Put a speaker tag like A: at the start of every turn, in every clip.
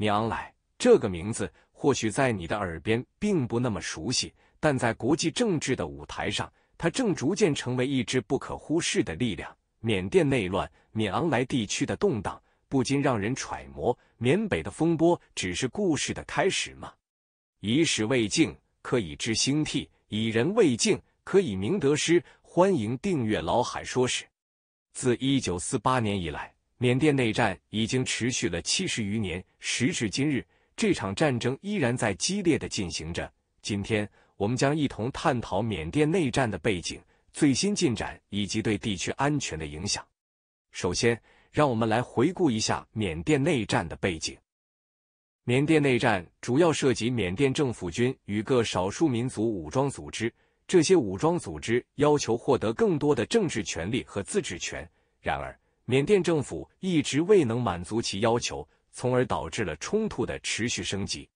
A: 米昂莱这个名字或许在你的耳边并不那么熟悉，但在国际政治的舞台上，它正逐渐成为一支不可忽视的力量。缅甸内乱、米昂莱地区的动荡，不禁让人揣摩：缅北的风波只是故事的开始吗？以史为镜，可以知兴替；以人为镜，可以明得失。欢迎订阅老海说史。自一九四八年以来，缅甸内战已经持续了七十余年。时至今日，这场战争依然在激烈的进行着。今天，我们将一同探讨缅甸内战的背景、最新进展以及对地区安全的影响。首先，让我们来回顾一下缅甸内战的背景。缅甸内战主要涉及缅甸政府军与各少数民族武装组织。这些武装组织要求获得更多的政治权利和自治权，然而缅甸政府一直未能满足其要求，从而导致了冲突的持续升级。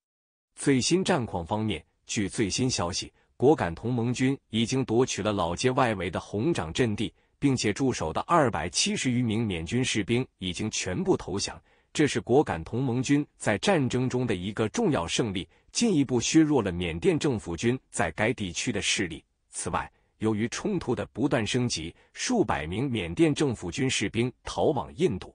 A: 最新战况方面，据最新消息，果敢同盟军已经夺取了老街外围的红掌阵地，并且驻守的二百七十余名缅军士兵已经全部投降。这是果敢同盟军在战争中的一个重要胜利。进一步削弱了缅甸政府军在该地区的势力。此外，由于冲突的不断升级，数百名缅甸政府军士兵逃往印度，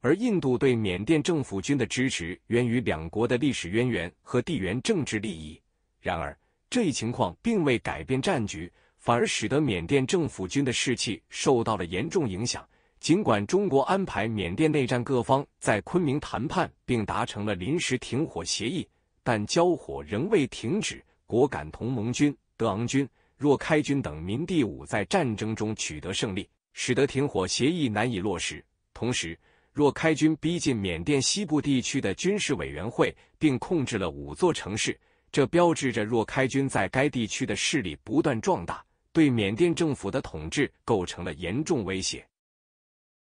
A: 而印度对缅甸政府军的支持源于两国的历史渊源和地缘政治利益。然而，这一情况并未改变战局，反而使得缅甸政府军的士气受到了严重影响。尽管中国安排缅甸内战各方在昆明谈判，并达成了临时停火协议。但交火仍未停止，果敢同盟军、德昂军、若开军等民地武在战争中取得胜利，使得停火协议难以落实。同时，若开军逼近缅甸西部地区的军事委员会，并控制了五座城市，这标志着若开军在该地区的势力不断壮大，对缅甸政府的统治构成了严重威胁。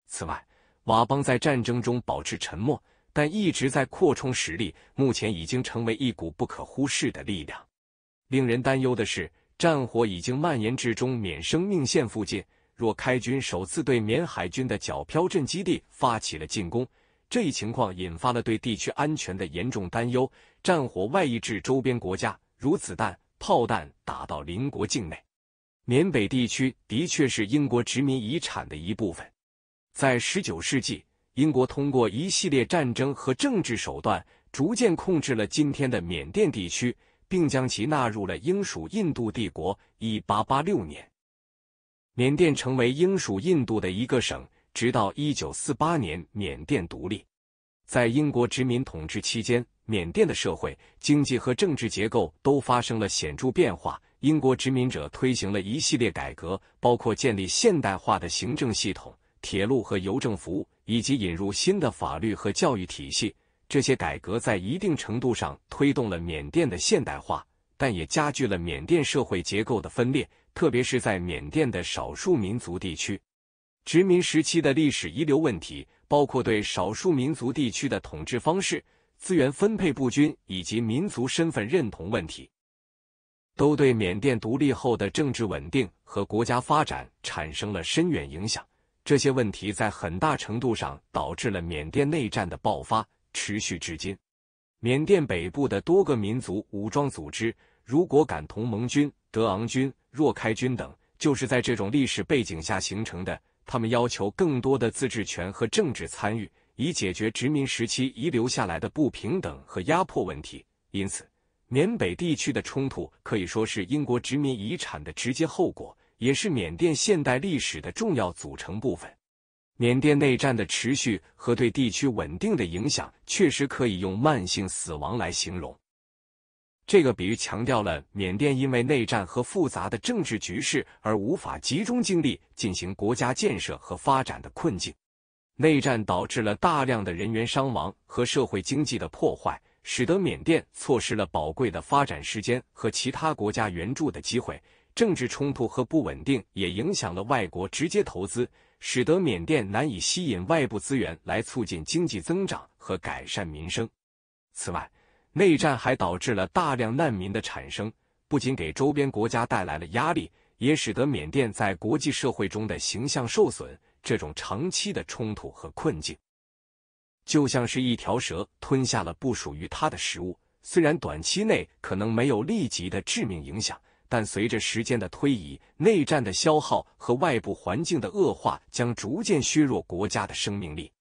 A: 此外，佤邦在战争中保持沉默。但一直在扩充实力，目前已经成为一股不可忽视的力量。令人担忧的是，战火已经蔓延至中缅生命线附近。若开军首次对缅海军的皎漂镇基地发起了进攻，这一情况引发了对地区安全的严重担忧。战火外溢至周边国家，如子弹、炮弹打到邻国境内。缅北地区的确是英国殖民遗产的一部分，在十九世纪。英国通过一系列战争和政治手段，逐渐控制了今天的缅甸地区，并将其纳入了英属印度帝国。一八八六年，缅甸成为英属印度的一个省，直到一九四八年缅甸独立。在英国殖民统治期间，缅甸的社会、经济和政治结构都发生了显著变化。英国殖民者推行了一系列改革，包括建立现代化的行政系统。铁路和邮政服务，以及引入新的法律和教育体系，这些改革在一定程度上推动了缅甸的现代化，但也加剧了缅甸社会结构的分裂，特别是在缅甸的少数民族地区。殖民时期的历史遗留问题，包括对少数民族地区的统治方式、资源分配不均以及民族身份认同问题，都对缅甸独立后的政治稳定和国家发展产生了深远影响。这些问题在很大程度上导致了缅甸内战的爆发，持续至今。缅甸北部的多个民族武装组织，如果敢同盟军、德昂军、若开军等，就是在这种历史背景下形成的。他们要求更多的自治权和政治参与，以解决殖民时期遗留下来的不平等和压迫问题。因此，缅北地区的冲突可以说是英国殖民遗产的直接后果。也是缅甸现代历史的重要组成部分。缅甸内战的持续和对地区稳定的影响，确实可以用慢性死亡来形容。这个比喻强调了缅甸因为内战和复杂的政治局势而无法集中精力进行国家建设和发展的困境。内战导致了大量的人员伤亡和社会经济的破坏，使得缅甸错失了宝贵的发展时间和其他国家援助的机会。政治冲突和不稳定也影响了外国直接投资，使得缅甸难以吸引外部资源来促进经济增长和改善民生。此外，内战还导致了大量难民的产生，不仅给周边国家带来了压力，也使得缅甸在国际社会中的形象受损。这种长期的冲突和困境，就像是一条蛇吞下了不属于它的食物。虽然短期内可能没有立即的致命影响，但随着时间的推移，内战的消耗和外部环境的恶化将逐渐削弱国家的生命力。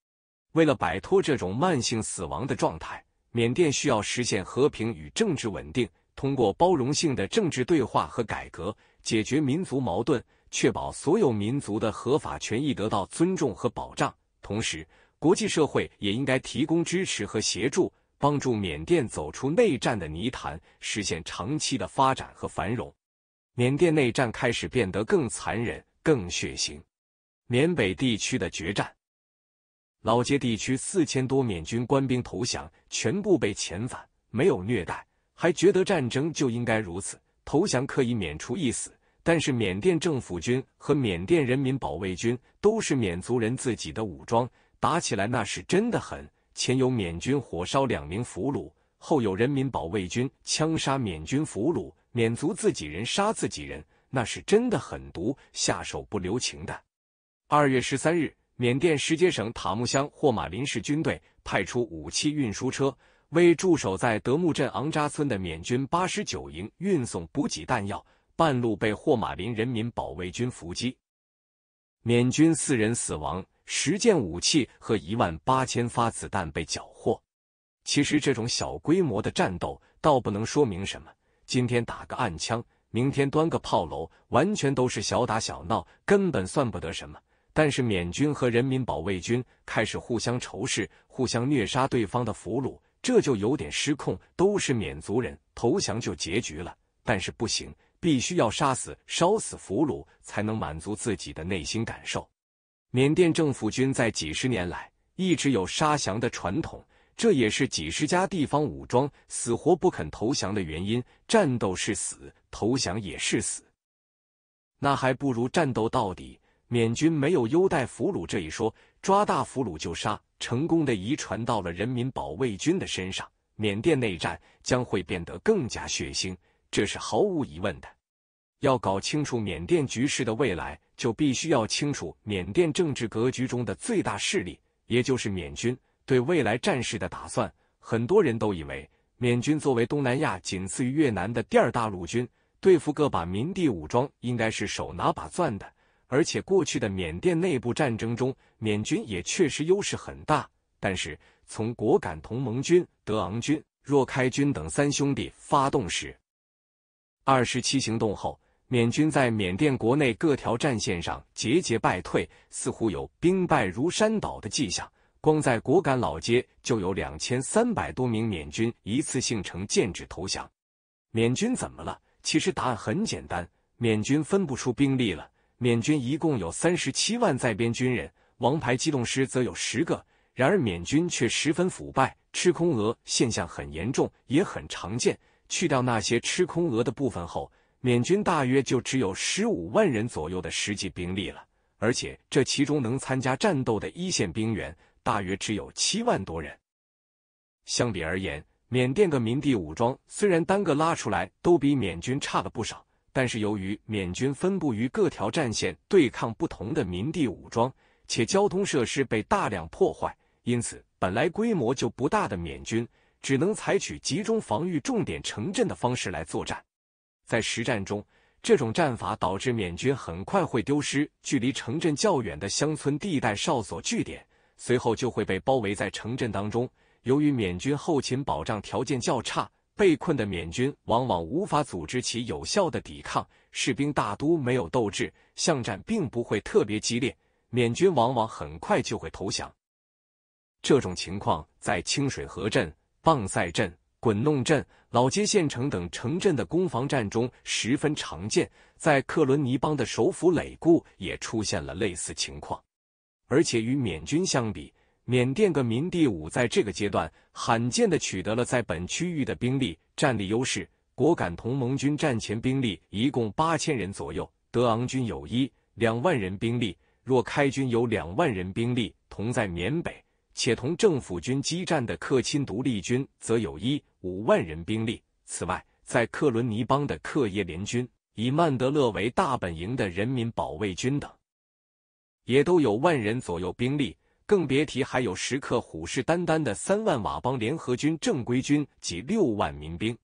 A: 为了摆脱这种慢性死亡的状态，缅甸需要实现和平与政治稳定，通过包容性的政治对话和改革，解决民族矛盾，确保所有民族的合法权益得到尊重和保障。同时，国际社会也应该提供支持和协助。帮助缅甸走出内战的泥潭，实现长期的发展和繁荣。缅甸内战开始变得更残忍、更血腥。缅北地区的决战，老街地区四千多缅军官兵投降，全部被遣返，没有虐待，还觉得战争就应该如此，投降可以免除一死。但是缅甸政府军和缅甸人民保卫军都是缅族人自己的武装，打起来那是真的狠。前有缅军火烧两名俘虏，后有人民保卫军枪杀缅军俘虏，缅族自己人杀自己人，那是真的狠毒，下手不留情的。二月十三日，缅甸石碣省塔木乡霍马林市军队派出武器运输车，为驻守在德木镇昂扎村的缅军八十九营运送补给弹药，半路被霍马林人民保卫军伏击，缅军四人死亡。十件武器和一万八千发子弹被缴获。其实这种小规模的战斗倒不能说明什么。今天打个暗枪，明天端个炮楼，完全都是小打小闹，根本算不得什么。但是缅军和人民保卫军开始互相仇视，互相虐杀对方的俘虏，这就有点失控。都是缅族人，投降就结局了。但是不行，必须要杀死、烧死俘虏，才能满足自己的内心感受。缅甸政府军在几十年来一直有杀降的传统，这也是几十家地方武装死活不肯投降的原因。战斗是死，投降也是死，那还不如战斗到底。缅军没有优待俘虏这一说，抓大俘虏就杀，成功的遗传到了人民保卫军的身上。缅甸内战将会变得更加血腥，这是毫无疑问的。要搞清楚缅甸局势的未来，就必须要清楚缅甸政治格局中的最大势力，也就是缅军对未来战事的打算。很多人都以为，缅军作为东南亚仅次于越南的第二大陆军，对付各把民地武装应该是手拿把攥的。而且过去的缅甸内部战争中，缅军也确实优势很大。但是从果敢同盟军、德昂军、若开军等三兄弟发动时，二十七行动后。缅军在缅甸国内各条战线上节节败退，似乎有兵败如山倒的迹象。光在果敢老街就有两千三百多名缅军一次性呈建制投降。缅军怎么了？其实答案很简单：缅军分不出兵力了。缅军一共有三十七万在编军人，王牌机动师则有十个。然而缅军却十分腐败，吃空额现象很严重，也很常见。去掉那些吃空额的部分后。缅军大约就只有十五万人左右的实际兵力了，而且这其中能参加战斗的一线兵员大约只有七万多人。相比而言，缅甸的民地武装虽然单个拉出来都比缅军差了不少，但是由于缅军分布于各条战线对抗不同的民地武装，且交通设施被大量破坏，因此本来规模就不大的缅军只能采取集中防御重点城镇的方式来作战。在实战中，这种战法导致缅军很快会丢失距离城镇较远的乡村地带哨所据点，随后就会被包围在城镇当中。由于缅军后勤保障条件较差，被困的缅军往往无法组织起有效的抵抗，士兵大都没有斗志，巷战并不会特别激烈，缅军往往很快就会投降。这种情况在清水河镇、棒赛镇。滚弄镇、老街县城等城镇的攻防战中十分常见，在克伦尼邦的首府累固也出现了类似情况。而且与缅军相比，缅甸革民第五在这个阶段罕见的取得了在本区域的兵力战力优势。果敢同盟军战前兵力一共八千人左右，德昂军有一两万人兵力，若开军有两万人兵力，同在缅北。且同政府军激战的克钦独立军则有一五万人兵力。此外，在克伦尼邦的克耶联军、以曼德勒为大本营的人民保卫军等，也都有万人左右兵力。更别提还有时刻虎视眈眈的三万佤邦联合军正规军及六万民兵。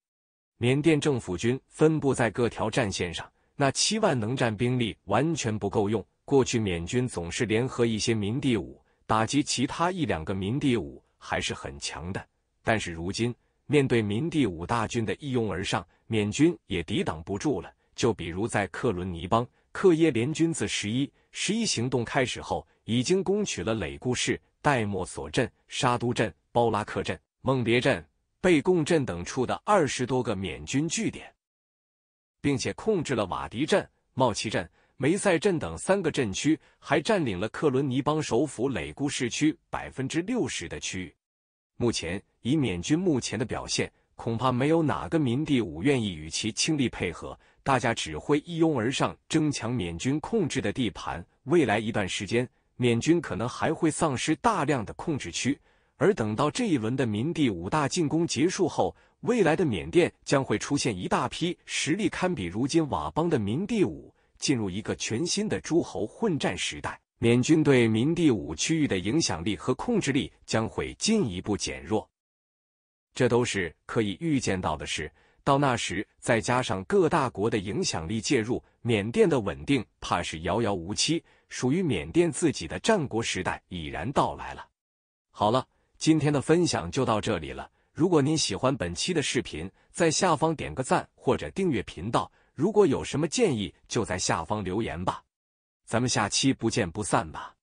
A: 缅甸政府军分布在各条战线上，那七万能战兵力完全不够用。过去缅军总是联合一些民地武打击其他一两个民地武，还是很强的。但是如今面对民地五大军的一拥而上，缅军也抵挡不住了。就比如在克伦尼邦，克耶联军自十一十一行动开始后，已经攻取了累固市、代莫索镇、沙都镇、包拉克镇、孟别镇、贝贡镇等处的二十多个缅军据点，并且控制了瓦迪镇、茂奇镇、梅塞镇等三个镇区，还占领了克伦尼邦首府累固市区百分之六十的区域。目前，以缅军目前的表现，恐怕没有哪个民地武愿意与其倾力配合。大家只会一拥而上，争抢缅军控制的地盘。未来一段时间，缅军可能还会丧失大量的控制区。而等到这一轮的民地五大进攻结束后，未来的缅甸将会出现一大批实力堪比如今佤邦的民地五，进入一个全新的诸侯混战时代。缅军对民地五区域的影响力和控制力将会进一步减弱，这都是可以预见到的事。到那时，再加上各大国的影响力介入，缅甸的稳定怕是遥遥无期。属于缅甸自己的战国时代已然到来了。好了，今天的分享就到这里了。如果您喜欢本期的视频，在下方点个赞或者订阅频道。如果有什么建议，就在下方留言吧。咱们下期不见不散吧。